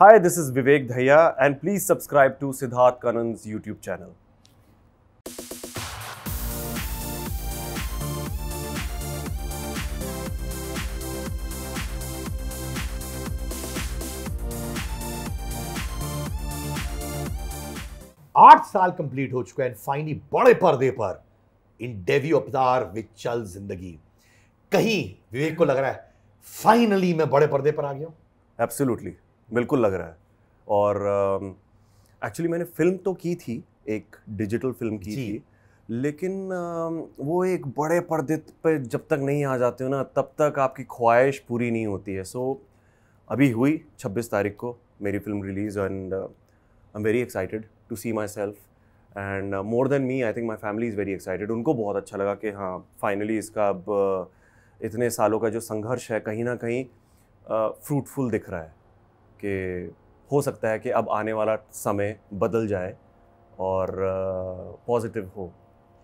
Hi, this is Vivek Dhaya, and please subscribe to Siddharth Kanan's YouTube channel. आठ साल complete हो चुका है एंड फाइनली बड़े पर्दे पर इन डेवी अवतार विच चल ज़िंदगी कहीं विवेक को लग रहा है फाइनली मैं बड़े पर्दे पर आ गया हूँ। एब्सोल्युटली बिल्कुल लग रहा है। और एक्चुअली मैंने फ़िल्म तो की थी एक डिजिटल फ़िल्म की थी लेकिन अम, वो एक बड़े पर्दे पे जब तक नहीं आ जाते हो ना तब तक आपकी ख्वाहिश पूरी नहीं होती है। सो so, अभी हुई 26 तारीख को मेरी film release and I am very excited to see myself and more than me I think my family is very excited उनको बहुत अच्छा लगा कि हाँ फाइनली इसका अब uh, इतने सालों का जो संघर्ष है कहीं ना कहीं फ्रूटफुल दिख रहा है। कि हो सकता है कि अब आने वाला समय बदल जाए और पॉजिटिव हो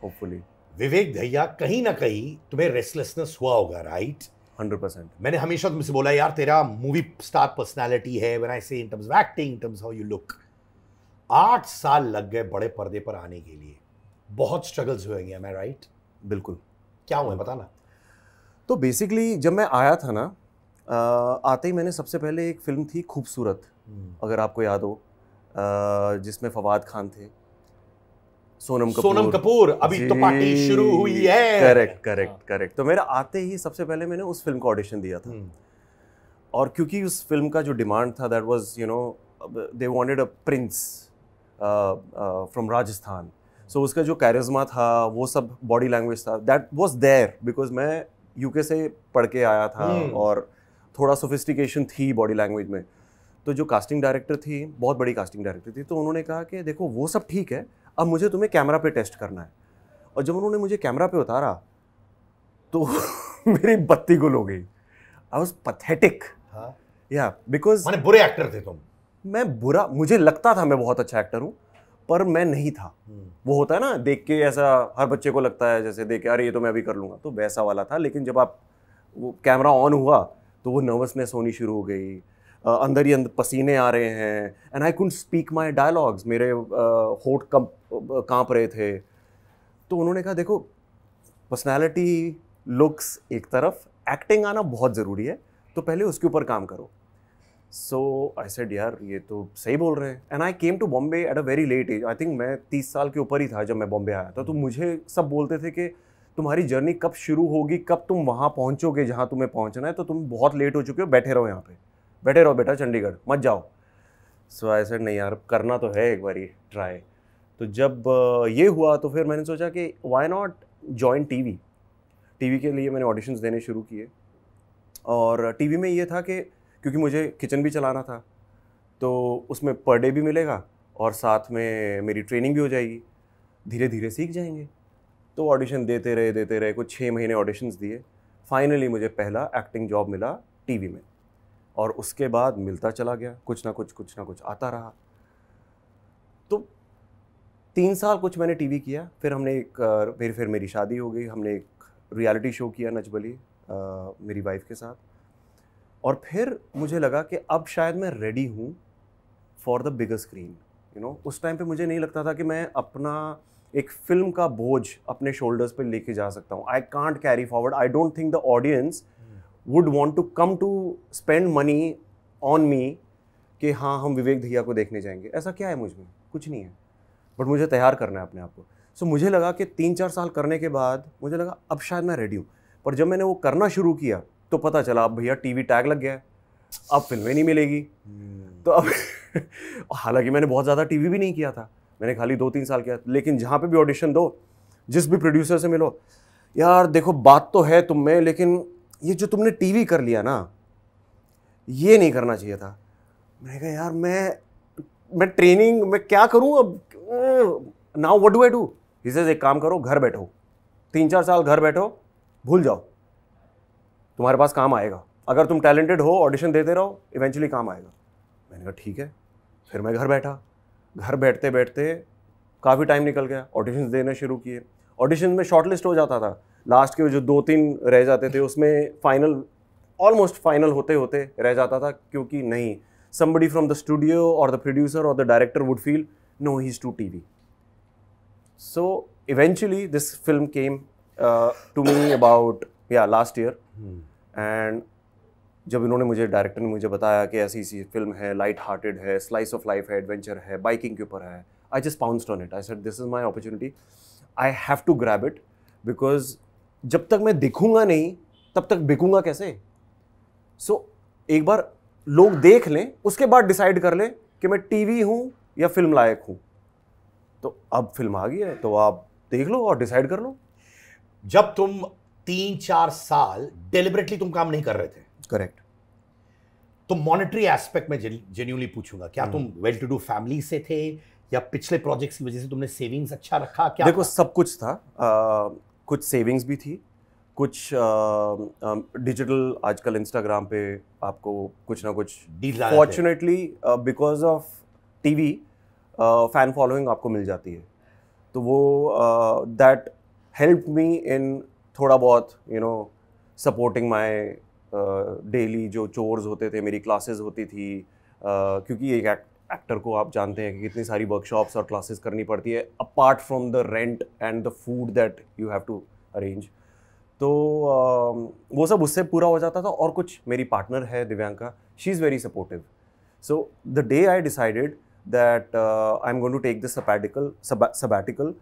होपफुली विवेक भैया कहीं ना कहीं तुम्हें रेस्टलेसनेस हुआ होगा राइट हंड्रेड परसेंट मैंने हमेशा तुमसे बोला यार तेरा मूवी स्टार पर्सनैलिटी है when I say in terms of acting in terms how you look आठ साल लग गए बड़े पर्दे पर आने के लिए। बहुत स्ट्रगल्स हुए हैं मैं राइट बिल्कुल। क्या हुआ है बताना। तो बेसिकली जब मैं आया था ना आते ही मैंने सबसे पहले एक फ़िल्म थी खूबसूरत अगर आपको याद हो जिसमें फवाद खान थे सोनम कपूर। सोनम कपूर अभी तो पार्टी शुरू हुई है। Correct correct correct. तो मेरा आते ही सबसे पहले मैंने उस फ़िल्म का ऑडिशन दिया था। हम्म, और क्योंकि उस फ़िल्म का जो डिमांड था that was you know they wanted a prince from Rajasthan. So उसका जो कैरिज्मा था वो सब बॉडी लैंग्वेज था। दैट वाज देयर बिकॉज़ मैं यूके से पढ़ के आया था हम्म। और थोड़ा सोफिस्टिकेशन थी बॉडी लैंग्वेज में। तो जो कास्टिंग डायरेक्टर थी बहुत बड़ी कास्टिंग डायरेक्टर थी तो उन्होंने कहा कि देखो वो सब ठीक है अब मुझे तुम्हें कैमरा पे टेस्ट करना है। और जब उन्होंने मुझे कैमरा पे उतारा तो मेरी बत्ती गुल हो गई। आई वॉज़ पथेटिक या बिकॉज़ माने बुरे एक्टर थे तुम। मैं बुरा मुझे लगता था मैं बहुत अच्छा एक्टर हूँ पर मैं नहीं था। वो होता है ना देख के ऐसा हर बच्चे को लगता है जैसे देख के अरे ये तो मैं अभी कर लूँगा। तो वैसा वाला था लेकिन जब आप वो कैमरा ऑन हुआ तो वो नर्वसनेस होनी शुरू हो गई। अ, अंदर ही अंदर पसीने आ रहे हैं। And I couldn't speak my dialogues मेरे अ, होठ कम काँप रहे थे। तो उन्होंने कहा देखो पर्सनैलिटी लुक्स एक तरफ़ एक्टिंग आना बहुत ज़रूरी है। तो पहले उसके ऊपर काम करो। सो आई सेड यार ये तो सही बोल रहे हैं। And I came to Bombay at a very late age I think मैं तीस साल के ऊपर ही था जब मैं बॉम्बे आया था। तो मुझे सब बोलते थे कि तुम्हारी जर्नी कब शुरू होगी, कब तुम वहाँ पहुँचोगे जहाँ तुम्हें पहुँचना है तो तुम बहुत लेट हो चुके हो, बैठे रहो यहाँ पे। बैठे रहो बेटा चंडीगढ़, मत जाओ। सो आई सेड नहीं यार, करना तो है एक बारी ट्राई तो जब ये हुआ तो फिर मैंने सोचा कि why not join T V T V के लिए मैंने ऑडिशंस देने शुरू किए। और टी वी में ये था कि, क्योंकि मुझे किचन भी चलाना था तो उसमें पर डे भी मिलेगा और साथ में मेरी ट्रेनिंग भी हो जाएगी। धीरे धीरे सीख जाएँगे। तो ऑडिशन देते रहे देते रहे, कुछ छः महीने ऑडिशंस दिए। फाइनली मुझे पहला एक्टिंग जॉब मिला टीवी में। और उसके बाद मिलता चला गया, कुछ ना कुछ कुछ ना कुछ आता रहा। तो तीन साल कुछ मैंने टीवी किया, फिर हमने एक, फिर फिर मेरी शादी हो गई, हमने एक रियलिटी शो किया नचबली मेरी वाइफ के साथ। और फिर मुझे लगा कि अब शायद मैं रेडी हूँ for the bigger screen you know उस टाइम पे मुझे नहीं लगता था कि मैं अपना एक फ़िल्म का बोझ अपने शोल्डर्स पे लेके जा सकता हूँ। I can't carry forward I don't think the audience would want to come to spend money on me कि हाँ हम विवेक धैया को देखने जाएँगे। ऐसा क्या है मुझमें? कुछ नहीं है। बट मुझे तैयार करना है अपने आप को। सो so, मुझे लगा कि तीन चार साल करने के बाद मुझे लगा अब शायद मैं रेडी हूँ। पर जब मैंने वो करना शुरू किया तो पता चला अब भैया टीवी टैग लग गया है। अब फ़िल्में नहीं मिलेगी। Hmm. तो अब हालाँकि मैंने बहुत ज़्यादा टीवी भी नहीं किया था। मैंने खाली दो तीन साल किया लेकिन जहाँ पे भी ऑडिशन दो, जिस भी प्रोड्यूसर से मिलो, यार देखो, बात तो है तुम में, लेकिन ये जो तुमने टीवी कर लिया ना, ये नहीं करना चाहिए था। मैंने कहा, यार, मैं मैं ट्रेनिंग मैं क्या करूँ अब? Now what do I do इसे एक काम करो, घर बैठो। तीन चार साल घर बैठो, भूल जाओ। तुम्हारे पास काम आएगा। अगर तुम टैलेंटेड हो ऑडिशन देते रहो इवेंचुअली काम आएगा। मैंने कहा, ठीक है, फिर मैं घर बैठा। घर बैठते बैठते काफ़ी टाइम निकल गया ऑडिशन देने शुरू किए ऑडिशन में शॉर्ट लिस्ट हो जाता था लास्ट के जो दो तीन रह जाते थे उसमें फाइनल ऑलमोस्ट फाइनल होते होते रह जाता था क्योंकि नहीं somebody from the studio or the producer or the director would feel no he's too tv so eventually this film came uh, to me about yeah last year hmm. and जब इन्होंने मुझे डायरेक्टर ने मुझे बताया कि ऐसी सी film है लाइट हार्टेड है स्लाइस ऑफ़ लाइफ है एडवेंचर है बाइकिंग के ऊपर है I just pounced on it I said this is my opportunity I have to grab it because जब तक मैं दिखूँगा नहीं तब तक बिकूँगा कैसे? सो so, एक बार लोग देख लें उसके बाद डिसाइड कर लें कि मैं टीवी हूँ या फ़िल्म लायक हूँ। तो अब फ़िल्म आ गई है तो आप देख लो और डिसाइड कर लो। जब तुम तीन चार साल डिलिबरेटली तुम काम नहीं कर रहे थे करेक्ट तो मॉनेटरी एस्पेक्ट में जेन्यूनली पूछूँगा क्या तुम वेल टू डू फैमिली से थे या पिछले प्रोजेक्ट्स की वजह से तुमने सेविंग्स अच्छा रखा क्या देखो था? सब कुछ था आ, कुछ सेविंग्स भी थी कुछ डिजिटल आजकल इंस्टाग्राम पे आपको कुछ ना कुछ। Fortunately because of TV fan following आपको मिल जाती है तो वो दैट हेल्प मी इन थोड़ा बहुत you know supporting my daily जो चोर्स होते थे, मेरी क्लासेस होती थी क्योंकि एक एक्टर को आप जानते हैं कि कितनी सारी वर्कशॉप्स और क्लासेस करनी पड़ती है apart from the rent and the food that you have to arrange तो वो सब उससे पूरा हो जाता था और कुछ मेरी पार्टनर है, Divyanka she is very supportive so the day I decided that I am going to take this sabbatical sabbatical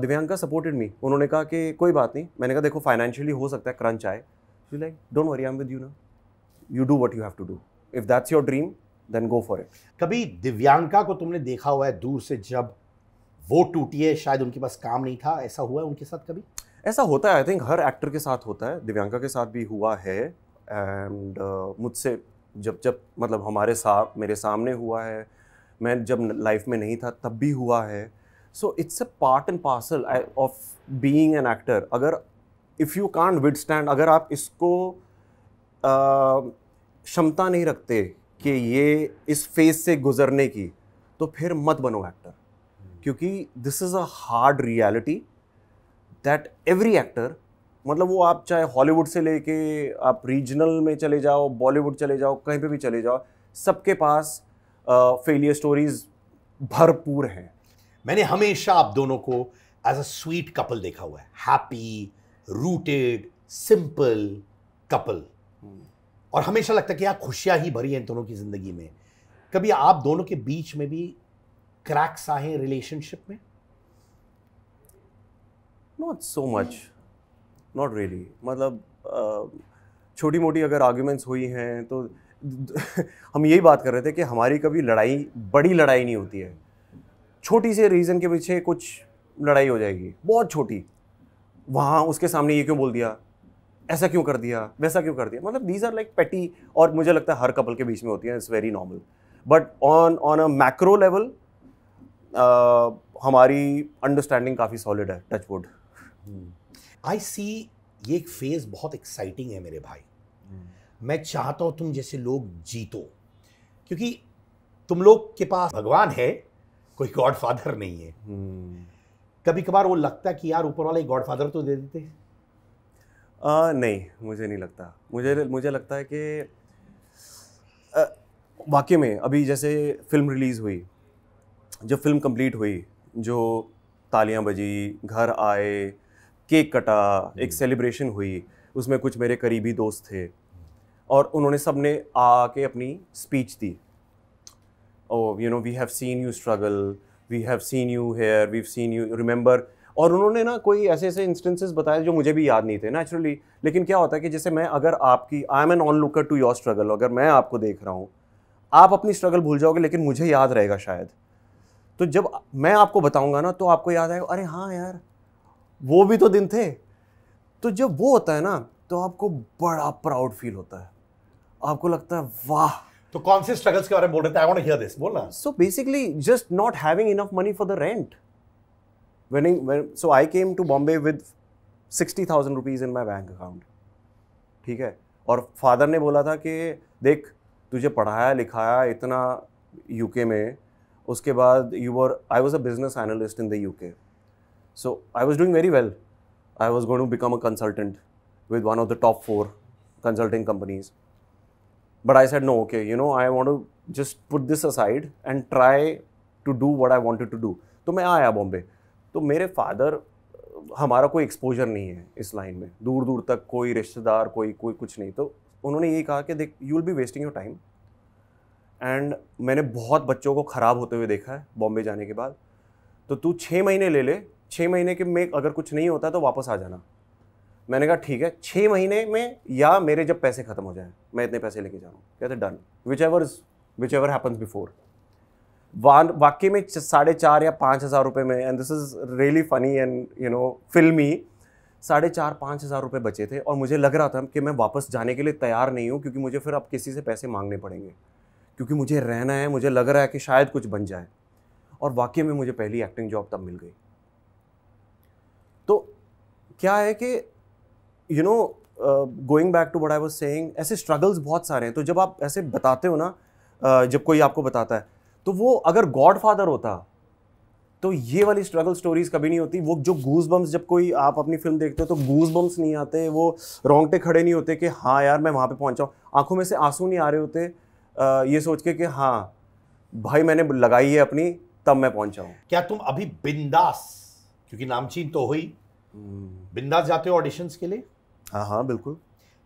Divyanka supported me उन्होंने कहा कि कोई बात नहीं, मैंने कहा, देखो फाइनेंशियली हो सकता है क्रंच आए. Like don't worry I am with you ना you do what you have to do if that's your dream then go for it कभी दिव्यांका को तुमने देखा हुआ है दूर से जब वो टूटी है शायद उनके पास काम नहीं था? ऐसा हुआ है उनके साथ कभी? ऐसा होता है आई थिंक हर एक्टर के साथ होता है दिव्यांका के साथ भी हुआ है एंड uh, मुझसे जब जब मतलब हमारे साथ मेरे सामने हुआ है मैं जब लाइफ में नहीं था तब भी हुआ है। So it's a part and parcel of being an actor अगर if you can't withstand अगर आप इसको क्षमता नहीं रखते कि ये इस फ़ेज़ से गुजरने की तो फिर मत बनो एक्टर क्योंकि this is a hard reality that every actor मतलब वो आप चाहे हॉलीवुड से लेके आप रीजनल में चले जाओ बॉलीवुड चले जाओ, कहीं पे भी चले जाओ, सबके पास फेलियर स्टोरीज भरपूर हैं। मैंने हमेशा आप दोनों को एज अ स्वीट कपल देखा हुआ है। हैप्पी रूटेड सिंपल कपल और हमेशा लगता है कि यार, खुशियाँ ही भरी हैं इन दोनों की ज़िंदगी में। कभी आप दोनों के बीच में भी क्रैक्स आए रिलेशनशिप में? Not so much not really मतलब छोटी मोटी अगर आर्ग्यूमेंट्स हुई हैं तो हम यही बात कर रहे थे कि हमारी कभी लड़ाई, बड़ी लड़ाई नहीं होती है। छोटी से रीज़न के पीछे कुछ लड़ाई हो जाएगी। बहुत छोटी। वहाँ उसके सामने ये क्यों बोल दिया? ऐसा क्यों कर दिया? वैसा क्यों कर दिया? मतलब दीज आर लाइक पेटी और मुझे लगता है हर कपल के बीच में होती है it's very normal but on on a macro level हमारी अंडरस्टैंडिंग काफ़ी सॉलिड है टच वुड आई सी ये एक फ़ेज़ बहुत एक्साइटिंग है मेरे भाई. मैं चाहता हूँ तुम जैसे लोग जीतो. क्योंकि तुम लोग के पास भगवान है कोई गॉड फादर नहीं है. कभी कभार वो लगता है कि यार ऊपर वाले गॉड फादर तो दे देते आ, नहीं मुझे नहीं लगता। मुझे मुझे लगता है कि वाकई में अभी जैसे फ़िल्म रिलीज़ हुई जब फ़िल्म कंप्लीट हुई जो तालियाँ बजी घर आए केक कटा एक सेलिब्रेशन हुई उसमें कुछ मेरे करीबी दोस्त थे और उन्होंने सबने आके अपनी स्पीच दी। ओ you know we have seen you struggle we have seen you here we seen you remember और उन्होंने ना कोई ऐसे ऐसे इंस्टेंसेस बताए जो मुझे भी याद नहीं थे नेचुरली लेकिन क्या होता है कि जैसे मैं अगर आपकी I am an onlooker to your struggle अगर मैं आपको देख रहा हूँ, आप अपनी स्ट्रगल भूल जाओगे, लेकिन मुझे याद रहेगा शायद। तो जब मैं आपको बताऊँगा ना तो आपको याद आएगा, अरे हाँ यार, वो भी तो दिन थे। तो जब वो होता है ना तो आपको बड़ा प्राउड फील होता है। आपको लगता है, वाह तो कौन से स्ट्रगल्स के बारे में बोल रहे थे? I want to hear this बोलना। So basically just not having enough money for the rent when so I came to Bombay with sixty thousand in my bank account ठीक है? और फादर ने बोला था कि, देख, तुझे पढ़ाया, लिखाया इतना यूके में, उसके बाद you were I was a business analyst in the UK so I was doing very well I was going to become a consultant with one of the top four consulting companies but i said, no, okay, you know, i want to just put this aside and try to do what I wanted to do तो मैं आया बॉम्बे तो मेरे father हमारा कोई exposure नहीं है इस लाइन में। दूर दूर तक कोई रिश्तेदार, कोई कोई कुछ नहीं। तो उन्होंने यही कहा कि देख you will be wasting your time and मैंने बहुत बच्चों को ख़राब होते हुए देखा है बॉम्बे जाने के बाद। तो तू छः महीने ले ले। छः महीने के में अगर कुछ नहीं होता तो वापस आ जाना। मैंने कहा, ठीक है छः महीने में या मेरे जब पैसे ख़त्म हो जाए, मैं इतने पैसे लेके जाऊँ कहते done whichever whichever happens before वाकई में साढ़े चार या पाँच हज़ार रुपये में and this is really funny and you know फिल्मी साढ़े चार, पाँच हज़ार रुपये बचे थे और मुझे लग रहा था कि मैं वापस जाने के लिए तैयार नहीं हूँ, क्योंकि मुझे फिर अब किसी से पैसे मांगने पड़ेंगे। क्योंकि मुझे रहना है, मुझे लग रहा है कि शायद कुछ बन जाए। और वाकई में मुझे पहली एक्टिंग जॉब तब मिल गई। तो क्या है कि you know going back to what I was saying ऐसे स्ट्रगल्स बहुत सारे हैं। तो जब आप ऐसे बताते हो ना uh, जब कोई आपको बताता है तो वो अगर गॉड फादर होता तो ये वाली स्ट्रगल स्टोरीज कभी नहीं होती। वो जो गूज बम्स जब कोई आप अपनी फ़िल्म देखते हो तो गूज बम्स नहीं आते। वो रोंगटे खड़े नहीं होते कि हाँ यार मैं वहाँ पे पहुँचाऊँ आँखों में से आँसू नहीं आ रहे होते ये सोच के कि हाँ भाई मैंने लगाई है अपनी तब मैं पहुँचा हूँ। क्या तुम अभी बिंदास क्योंकि नामचीन तो हुई हम्म। बिंदास जाते हो ऑडिशंस के लिए? हाँ हाँ बिल्कुल।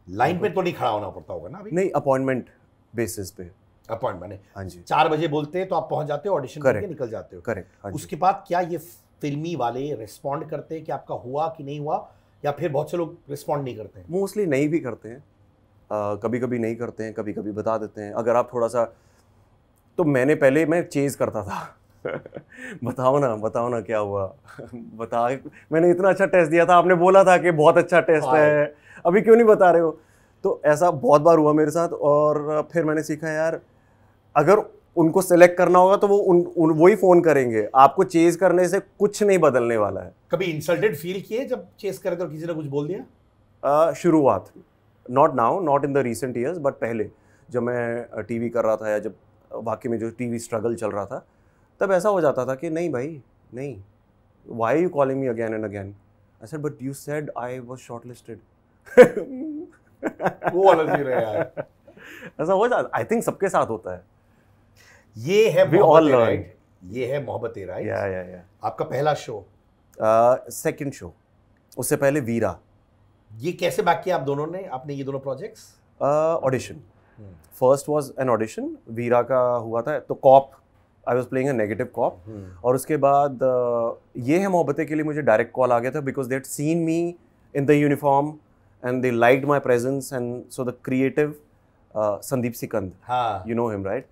लाइन पे तो नहीं खड़ा होना पड़ता होगा ना अभी? नहीं अपॉइंटमेंट बेसिस पे। अपॉइंटमेंट हाँ जी। चार बजे बोलते हैं तो आप पहुँच जाते हो ऑडिशन करके निकल जाते हो। करेक्ट हाँ उसके बाद क्या ये फिल्मी वाले रिस्पॉन्ड करते हैं कि आपका हुआ कि नहीं हुआ या फिर बहुत से लोग रिस्पॉन्ड नहीं करते हैं? मोस्टली नहीं भी करते हैं। कभी कभी नहीं करते हैं कभी कभी बता देते हैं। अगर आप थोड़ा सा तो मैंने पहले मैं चेज़ करता था। बताओ ना बताओ ना क्या हुआ? बता मैंने इतना अच्छा टेस्ट दिया था आपने बोला था कि बहुत अच्छा टेस्ट हाँ। है। अभी क्यों नहीं बता रहे हो? तो ऐसा बहुत बार हुआ मेरे साथ और फिर मैंने सीखा यार अगर उनको सेलेक्ट करना होगा तो वो उन, उन वही फ़ोन करेंगे। आपको चेज करने से कुछ नहीं बदलने वाला है। कभी इंसल्टेड फील किए जब चेस करे तो किसी ने कुछ बोल दिया? शुरुआत not now not in the recent years but पहले। जब मैं टीवी कर रहा था या जब वाकई में जो टीवी स्ट्रगल चल रहा था तब ऐसा हो जाता था कि नहीं भाई नहीं why you calling me again and again I said but you said I was shortlisted वो वाला सीन है यार। ऐसा हो जाता आई थिंक सबके साथ होता है। ये है all learn. राइट ये है मोहब्बत राइट या या या आपका पहला शो सेकंड uh, शो उससे पहले वीरा। ये कैसे बैक किया आप दोनों ने? आपने ये दोनों projects audition first was an audition Veera का हुआ था तो cop I was playing a negative cop और उसके बाद uh, ये है मोहब्बतें के लिए मुझे डायरेक्ट कॉल आ गया था because that seen me in the uniform and they like my presence and so the creative Sandeep Sikand you know him right.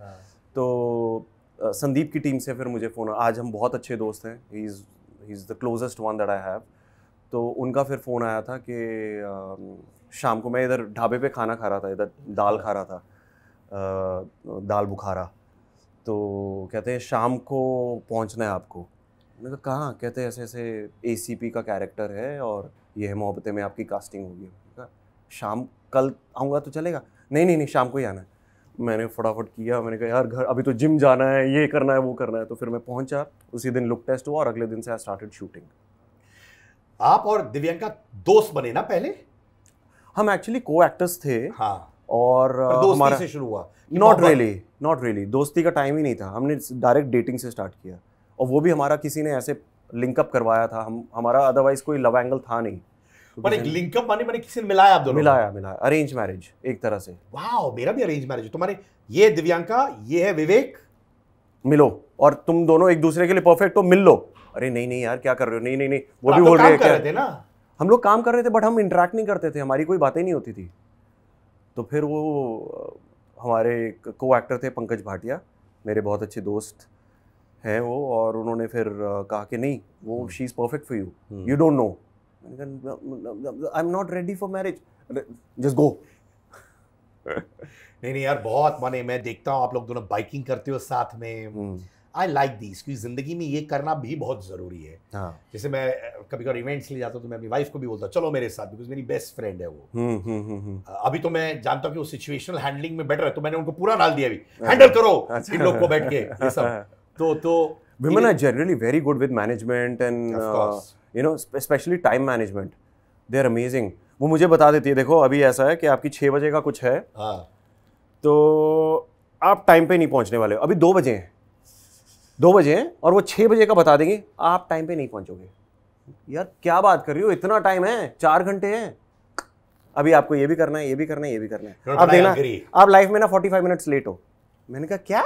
तो uh, संदीप की टीम से फिर मुझे फ़ोन आज हम बहुत अच्छे दोस्त हैं। He is he is the closest one that I have तो उनका फिर फ़ोन आया था कि शाम को मैं इधर ढाबे पे खाना खा रहा था इधर दाल खा रहा था दाल बुखारा। तो कहते हैं शाम को पहुँचना है आपको। मैंने कहा कहाँ? कहते हैं ऐसे ऐसे ACP का कैरेक्टर है और ये है मोहब्बतें में आपकी कास्टिंग होगी। शाम कल आऊँगा तो चलेगा? नहीं नहीं नहीं शाम को ही आना है। मैंने फटाफट किया मैंने कहा यार घर अभी तो जिम जाना है ये करना है वो करना है। तो फिर मैं पहुँचा उसी दिन लुक टेस्ट हुआ और अगले दिन से आई स्टार्टेड शूटिंग आप और दिव्यांका दोस्त बने ना पहले? हम एक्चुअली को एक्टर्स थे हाँ। और दोस्ती हमारा से शुरू हुआ। नॉट रियली नॉट रियली दोस्ती का टाइम ही नहीं था। हमने डायरेक्ट डेटिंग से स्टार्ट किया। और वो भी हमारा किसी ने ऐसे लिंकअप करवाया था। हम हमारा अदरवाइज़ कोई लव एंगल था नहीं। पर एक किसी ने- लिंकअप माने मैंने किसी ने मिलाया आप दोनों मिलाया मिलाया। अरेंज मैरिज एक तरह से। वाह मेरा भी अरेंज मैरिज तुम्हारे ये दिव्यांका ये है विवेक। मिलो। और तुम दोनों एक दूसरे के लिए परफेक्ट हो मिल लो। अरे नहीं नहीं यार क्या कर रहे हो? नहीं नहीं नहीं। वो भी बोल रहे हैं ना? हम लोग काम कर रहे थे बट हम इंटरेक्ट नहीं करते थे। हमारी कोई बातें नहीं होती थी। तो फिर वो हमारे को एक्टर थे पंकज भाटिया मेरे बहुत अच्छे दोस्त हैं वो और उन्होंने फिर कहा कि नहीं वो she is perfect for you you don't know I am not ready for marriage just go नहीं नहीं यार बहुत माने मैं देखता हूँ आप लोग दोनों बाइकिंग करते हो साथ में। आई लाइक दिस क्योंकि ज़िंदगी में ये करना भी बहुत ज़रूरी है। हाँ। जैसे मैं कभी कभी इवेंट्स ले जाता हूँ तो मैं अपनी वाइफ को भी बोलता चलो मेरे साथ बिकॉज़ मेरी बेस्ट फ्रेंड है वो। हम्म हम्म हम्म हम्म। अभी तो मैं जानता हूँ कि वो सिचुएशनल हैंडलिंग में बेटर है तो मैंने उनको पूरा डाल दिया अभी। हैंडल करो अच्छा। इन लोग को बैठ के ये सब। तो तो women are generally very good with management and Of uh, course. you know sp- especially time management. They are amazing. वो मुझे बता देती है देखो अभी ऐसा है कि आपकी छः बजे का कुछ है हाँ। तो आप टाइम पे नहीं पहुँचने वाले हो। अभी दो बजे हैं। दो बजे हैं और वो छः बजे का बता देंगे आप टाइम पे नहीं पहुंचोगे। यार क्या बात कर रही हो? इतना टाइम है चार घंटे हैं। अभी आपको ये भी करना है ये भी करना है ये भी करना है। आप देखना आप लाइफ में ना 45 मिनट्स लेट हो। मैंने कहा क्या?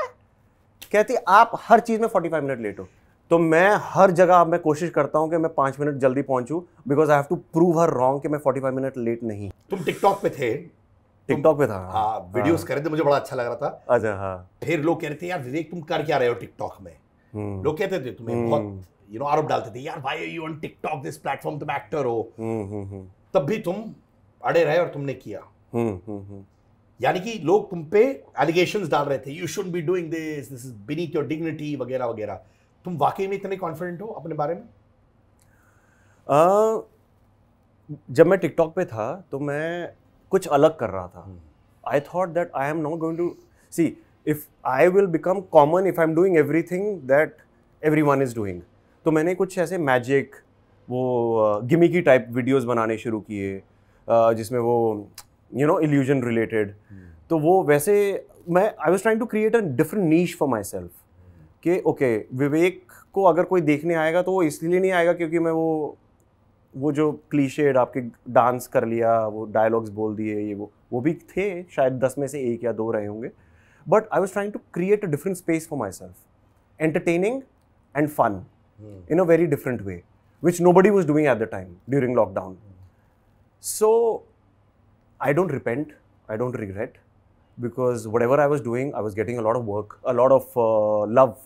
कहती आप हर चीज़ में 45 मिनट लेट हो। तो मैं हर जगह मैं कोशिश करता हूँ कि मैं पाँच मिनट जल्दी पहुंचूं because I have to prove her wrong कि मैं 45 मिनट लेट नहीं। तुम टिकटॉक पे थे। टिकटॉक पे था हाँ वीडियोस कर रहे थे मुझे बड़ा अच्छा लग रहा था। अच्छा हाँ। फिर लोग कह रहे थे यार विवेक तुम कर क्या रहे हो टिकटॉक में? लोग कहते थे तुम्हें बहुत यू नो आरोप डालते थे यार भाई you on TikTok this platform तुम एक्टर हो? हम्म, हम्म, हम्म, तब भी तुम अड़े रहे और तुमने किया। हम्म, हम्म, हम्म। यानी कि लोग तुम पे एलिगेशंस डाल रहे थे you should be doing this this is beneath your dignity वगैरह वगैरह। तुम वाकई में इतने कॉन्फिडेंट हो अपने बारे में? आ, जब मैं टिकटॉक पे था तो मैं कुछ अलग कर रहा था। I thought that I am not going to see if I will become common if I am doing everything that everyone is doing तो मैंने कुछ ऐसे मैजिक वो गिमिकी टाइप वीडियोस बनाने शुरू किए जिसमें वो यू नो इल्यूजन रिलेटेड तो वो वैसे मैं I was trying to create a different niche for myself कि ओके विवेक को अगर कोई देखने आएगा तो वो इसलिए नहीं आएगा क्योंकि मैं वो वो जो क्लीशेड आपके डांस कर लिया वो डायलॉग्स बोल दिए ये वो वो भी थे शायद दस में से एक या दो रहे होंगे। But I was trying to create a different space for myself entertaining and fun in a very different way which nobody was doing at the time during lockdown so I don't repent I don't regret because whatever I was doing I was getting a a lot of work a a lot of love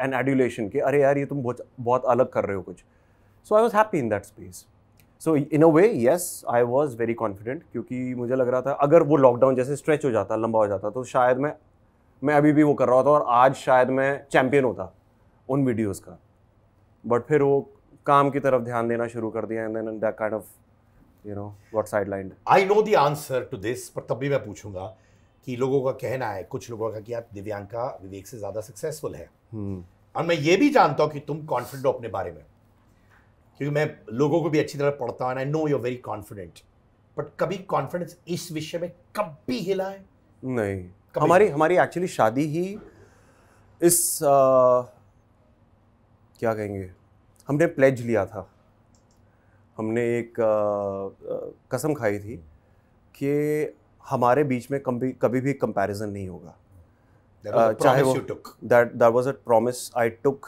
and adulation के अरे यार ये तुम बहुत बहुत अलग कर रहे हो कुछ. So I was happy in that space so in a way yes I was very confident क्योंकि मुझे लग रहा था अगर वो लॉकडाउन जैसे स्ट्रेच हो जाता लंबा हो जाता तो शायद मैं मैं अभी भी वो कर रहा होता और आज शायद मैं चैम्पियन होता उन वीडियोज़ का। बट फिर वो काम की तरफ़ ध्यान देना शुरू कर दिया and then that kind of you know what sidelined I know the answer to this पर तब भी मैं पूछूँगा कि लोगों का कहना है कुछ लोगों का कि यार दिव्यांका विवेक से ज़्यादा सक्सेसफुल है। और मैं ये भी जानता हूँ कि तुम कॉन्फिडेंट हो अपने बारे में। क्योंकि मैं लोगों को भी अच्छी तरह पढ़ता हूँ I know you very confident but कभी कॉन्फिडेंस इस विषय में कभी हिला है? नहीं। हमारी हमारी एक्चुअली शादी ही इस आ, क्या कहेंगे? हमने प्लेज लिया था। हमने एक आ, कसम खाई थी कि हमारे बीच में कभी कभी भी कंपैरिजन नहीं होगा। चाहे वो that that was a promise I took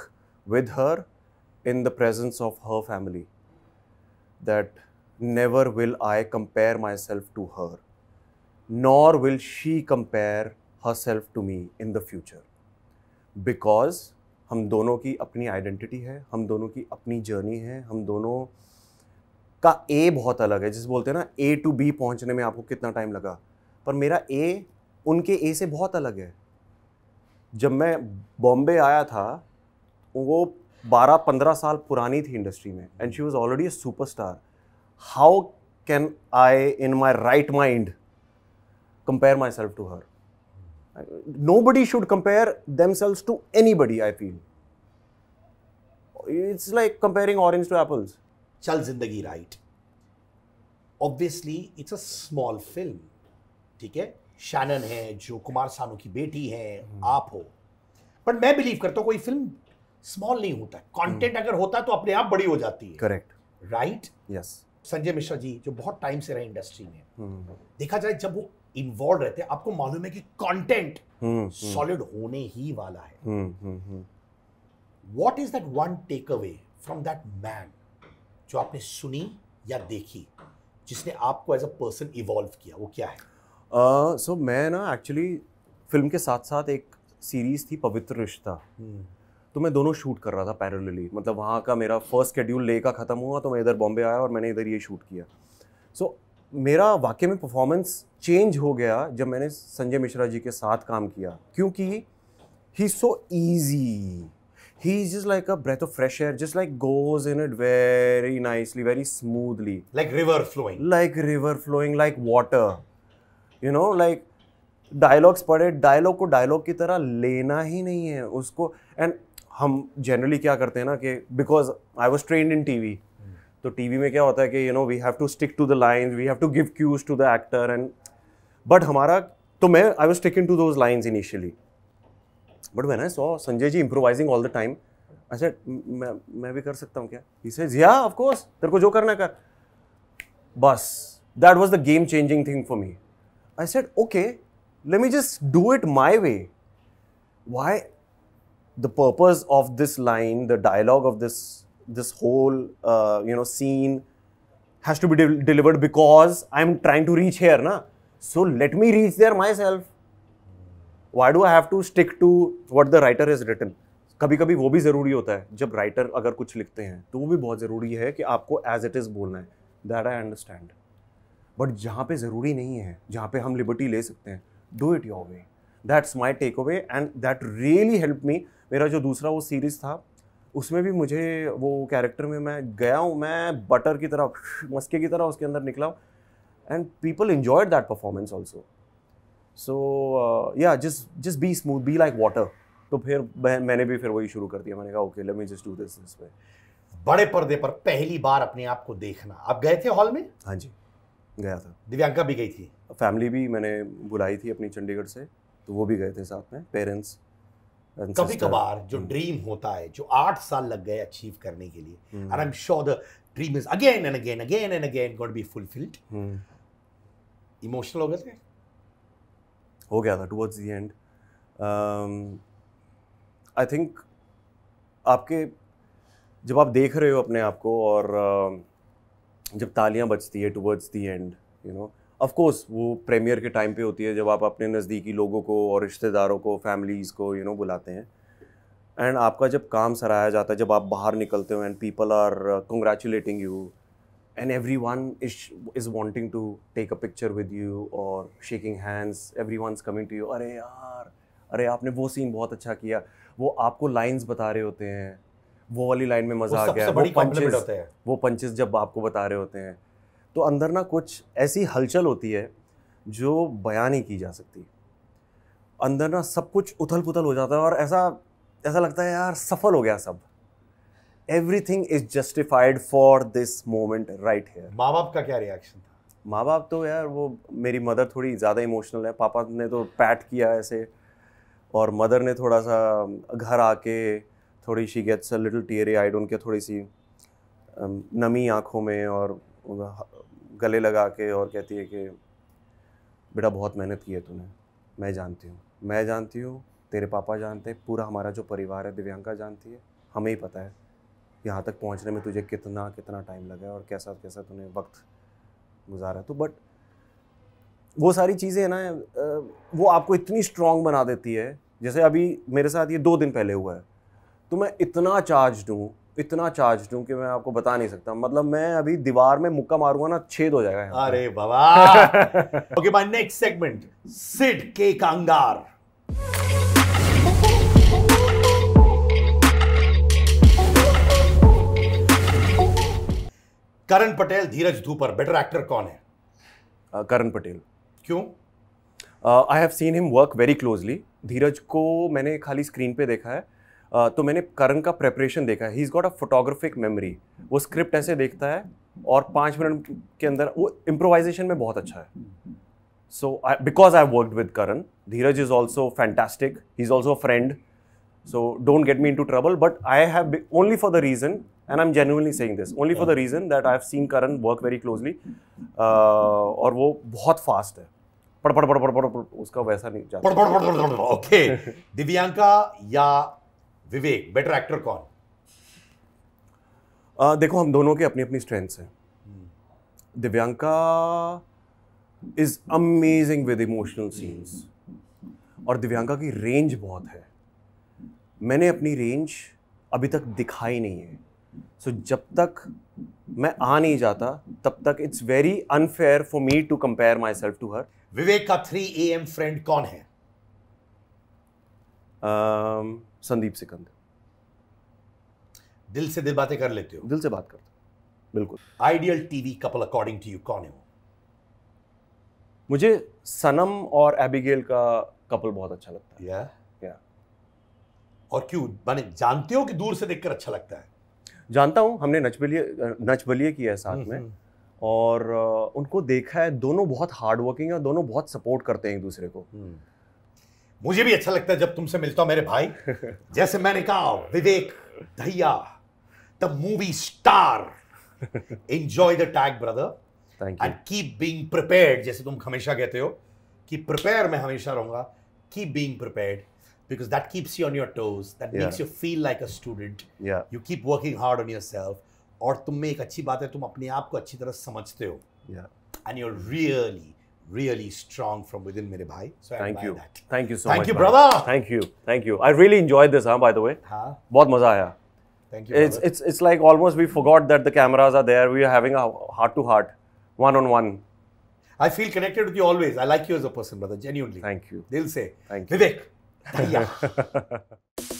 with her in the presence of her family that never will I compare myself to her nor will she compare herself to me in the future. Because हम दोनों की अपनी identity है, हम दोनों की अपनी journey है, हम दोनों का ए बहुत अलग है, जिस बोलते हैं ना ए टू बी पहुँचने में आपको कितना टाइम लगा? पर मेरा ए उनके ए से बहुत अलग है। जब मैं बॉम्बे आया था, वो 12-15 साल पुरानी थी इंडस्ट्री में and she was already a superstar how can I in my right mind her nobody should compare themselves to anybody I feel it's like comparing orange to apples Chal Zindagi right obviously it's a small film ठीक है? Shannon है जो कुमार सानू की बेटी है आप हो। But मैं बिलीव करता हूँ कोई फ़िल्म स्मॉल नहीं होता कंटेंट अगर होता तो अपने आप बड़ी हो जाती है। Correct right yes Sanjay Mishra ji जो बहुत टाइम से रहे इंडस्ट्री में। देखा जाए जब वो इन्वॉल्व रहते हैं आपको मालूम है कि कंटेंट सॉलिड होने ही वाला है। What is that one takeaway from that man जो आपने सुनी या देखी जिसने आपको एज अ पर्सन इवॉल्व किया? वो क्या है? सो uh, so मैं ना एक्चुअली फ़िल्म के साथ साथ एक सीरीज़ थी पवित्र रिश्ता। तो मैं दोनों शूट कर रहा था पैरेलली मतलब वहाँ का मेरा फ़र्स्ट शेड्यूल ले का ख़त्म हुआ तो मैं इधर बॉम्बे आया और मैंने इधर ये शूट किया। सो so, मेरा वाकई में परफॉर्मेंस चेंज हो गया जब मैंने संजय मिश्रा जी के साथ काम किया क्योंकि he so easy he is just like a breath of fresh air just like goes in it very nicely very smoothly like river flowing like river flowing like water. You know like dialogues पढ़े dialogue को dialogue की तरह लेना ही नहीं है उसको। And हम generally क्या करते हैं ना कि because I was trained in TV तो टीवी में क्या होता है कि you know we have to stick to the lines we have to give cues to the actor and but हमारा तो मैं I was sticking to those lines initially but when I saw Sanjay ji improvising all the time said मैं मैं भी कर सकता हूँ क्या? He says yeah of course तेरे को जो करना कर. बस. That was the game changing thing for me I said okay let me just do it my way why? The purpose of this line, the dialogue of this this whole uh, you know scene has to be de- delivered because i'm trying to reach here na so let me reach there myself why do i have to stick to what the writer has written कभी कभी वो भी ज़रूरी होता है जब writer अगर कुछ लिखते हैं तो वो भी बहुत ज़रूरी है कि आपको एज इट इज़ बोलना है दैट आई अंडरस्टैंड बट जहाँ पे ज़रूरी नहीं है जहाँ पे हम लिबर्टी ले सकते हैं do it your way that's my takeaway and that really help me मेरा जो दूसरा वो सीरीज़ था उसमें भी मुझे वो कैरेक्टर में मैं गया हूँ मैं बटर की तरह मस्के की तरह उसके अंदर निकला and people enjoyed that performance also so yeah just just be smooth be like water तो फिर मैंने भी फिर वही शुरू कर दिया। मैंने कहा okay let me just do this this बड़े पर्दे पर पहली बार अपने आप को देखना। आप गए थे हॉल में? हाँ जी गया था। दिव्यांका भी गई थी? फैमिली भी मैंने बुलाई थी अपनी चंडीगढ़ से तो वो भी गए थे साथ में पेरेंट्स कभी कभार जो ड्रीम होता है जो आठ साल लग गए अचीव करने के लिए। And I am sure the dream is again and again again and again got be fulfilled emotional हो गए थे? हो गया था towards the end I think आपके जब आप देख रहे हो अपने आप को और um, जब तालियाँ बजती है towards the end you know of course वो प्रीमियर के टाइम पे होती है जब आप अपने नज़दीकी लोगों को और रिश्तेदारों को फैमिलीज़ को यू you नो know, बुलाते हैं। एंड आपका जब काम सराहाया जाता है जब आप बाहर निकलते हो and people are congratulating you and everyone is is wanting to take a picture with you or shaking hands everyone's coming to you अरे यार अरे आपने वो सीन बहुत अच्छा किया। वो आपको लाइन्स बता रहे होते हैं। वो वाली लाइन में मज़ा आ गया। वो पंचेस होता है। वो पंचेस जब आपको बता रहे होते हैं। तो अंदर ना कुछ ऐसी हलचल होती है जो बयान नहीं की जा सकती अंदर ना सब कुछ उथल पुथल हो जाता है और ऐसा ऐसा लगता है यार सफल हो गया सब। Everything is justified for this moment right here माँ बाप का क्या रिएक्शन था? माँ बाप तो यार वो मेरी मदर थोड़ी ज़्यादा इमोशनल है। पापा ने तो पैट किया ऐसे। और मदर ने थोड़ा सा घर आके थोड़ी she gets a little teary eyed के थोड़ी सी नमी आँखों में और गले लगा के और कहती है कि, बेटा, बहुत मेहनत की है तूने, मैं जानती हूँ। मैं जानती हूँ, तेरे पापा जानते हैं, पूरा हमारा जो परिवार है, दिव्यांका जानती है। हमें ही पता है, यहाँ तक पहुँचने में तुझे कितना कितना टाइम लगा और कैसा कैसा तूने वक्त गुजारा तो बट वो सारी चीज़ें ना वो आपको इतनी स्ट्रांग बना देती है। जैसे अभी मेरे साथ ये दो दिन पहले हुआ है। तो मैं इतना चार्ज हूँ इतना चार्ज हूँ कि मैं आपको बता नहीं सकता। मतलब मैं अभी दीवार में मुक्का मारूँगा ना छेद हो जाएगा अरे बाबा! Okay my next segment Sid के कांगार करण पटेल धीरज धूपर बेटर एक्टर कौन है? करण पटेल क्यों? I have seen him work very closely Dheeraj को मैंने खाली स्क्रीन पे देखा है। uh, तो मैंने करण का प्रेपरेशन देखा है he is got a photographic memory वो स्क्रिप्ट ऐसे देखता है और पाँच मिनट के अंदर वो इम्प्रोवाइजेशन में बहुत अच्छा है so because I worked with Karan Dheeraj is also fantastic he is also friend so don't get me into trouble but i have be- only for the reason and i'm genuinely saying this only for the reason that i've seen karan work very closely uh, और वो बहुत fast है पड़ पड़ पड़ पड़ पड़ पड़ उसका वैसा नहीं जाता ओके दिव्यांका या विवेक बेटर एक्टर कौन? uh, देखो हम दोनों के अपनी अपनी स्ट्रेंथ्स हैं Divyanka is amazing with emotional scenes और दिव्यांका की रेंज बहुत है। मैंने अपनी रेंज अभी तक दिखाई नहीं है। सो so, जब तक मैं आ नहीं जाता तब तक it's very unfair for me to compare myself to her Vivek का थ्री ए एम फ्रेंड कौन है? संदीप सिकंदर। दिल से दिल बातें कर लेते हो? दिल से बात करता बिल्कुल। Ideal TV couple according to you कौन है वो? मुझे सनम और एबिगेल का कपल बहुत अच्छा लगता है। या या और क्यों? माने जानते हो कि दूर से देखकर अच्छा लगता है? जानता हूँ हमने नच बलिए नच बलिए किया है साथ में। हम्म, और उनको देखा है दोनों बहुत हार्ड वर्किंग है और दोनों बहुत सपोर्ट करते हैं एक दूसरे को। हम्म। मुझे भी अच्छा लगता है जब तुमसे मिलता हूँ मेरे भाई। जैसे मैंने कहा Vivek Dahiya the movie star enjoy the tag brother and keep being prepared जैसे तुम हमेशा कहते हो कि प्रिपेयर मैं हमेशा रहूँगा keep being prepared because that keeps you on your toes that Yeah. Makes you feel like a student या you keep working hard on yourself और तुम में एक अच्छी बात है तुम अपने आप को अच्छी तरह समझते हो। And and you're really really strong from within मेरे भाई so I thank admire you that thank you so Thank much you, brother. Thank you thank you I really enjoyed this हाँ बाय द वे हाँ बहुत मजा आया thank you it's brother. it's it's like almost we forgot that the cameras are there we are having a heart to heart one on one I feel connected with you always I like you as a person brother genuinely thank you दिल से Thank you. Vivek Dahiya